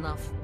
enough.